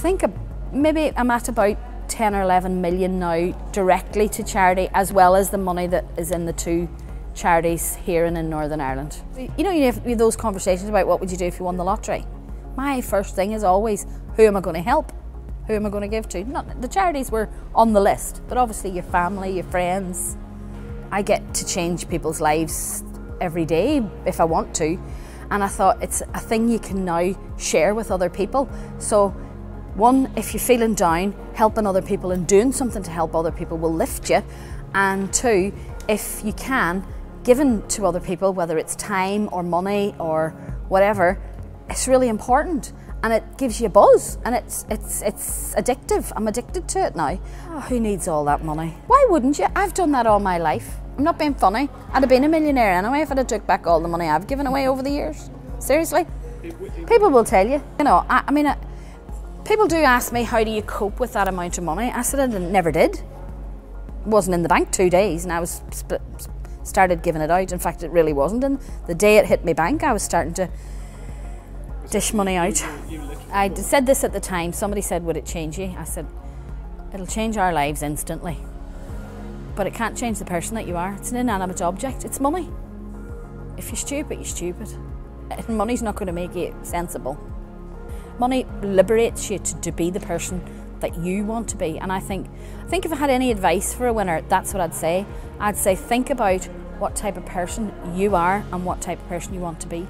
think maybe I'm at about 10 or 11 million now directly to charity, as well as the money that is in the two charities here and in Northern Ireland. You know, you have those conversations about what would you do if you won the lottery. My first thing is always, who am I going to help? Who am I going to give to? Not the charities were on the list, but obviously your family, your friends. I get to change people's lives every day if I want to, and I thought it's a thing you can now share with other people. So one, if you're feeling down, helping other people and doing something to help other people will lift you. And two, if you can, giving to other people, whether it's time or money or whatever, it's really important and it gives you a buzz and it's it's it's addictive. I'm addicted to it now. Oh, who needs all that money? Why wouldn't you? I've done that all my life. I'm not being funny. I'd have been a millionaire anyway if I'd have took back all the money I've given away over the years. Seriously. People will tell you. You know, I, I mean, I, People do ask me, how do you cope with that amount of money? I said, I never did. Wasn't in the bank two days and I was started giving it out. In fact, it really wasn't. And the day it hit my bank, I was starting to dish money out. I said this at the time. Somebody said, would it change you? I said, it'll change our lives instantly. But it can't change the person that you are. It's an inanimate object. It's money. If you're stupid, you're stupid. And money's not going to make you sensible. Money liberates you to, to be the person that you want to be. And I think, I think if I had any advice for a winner, that's what I'd say. I'd say think about what type of person you are and what type of person you want to be.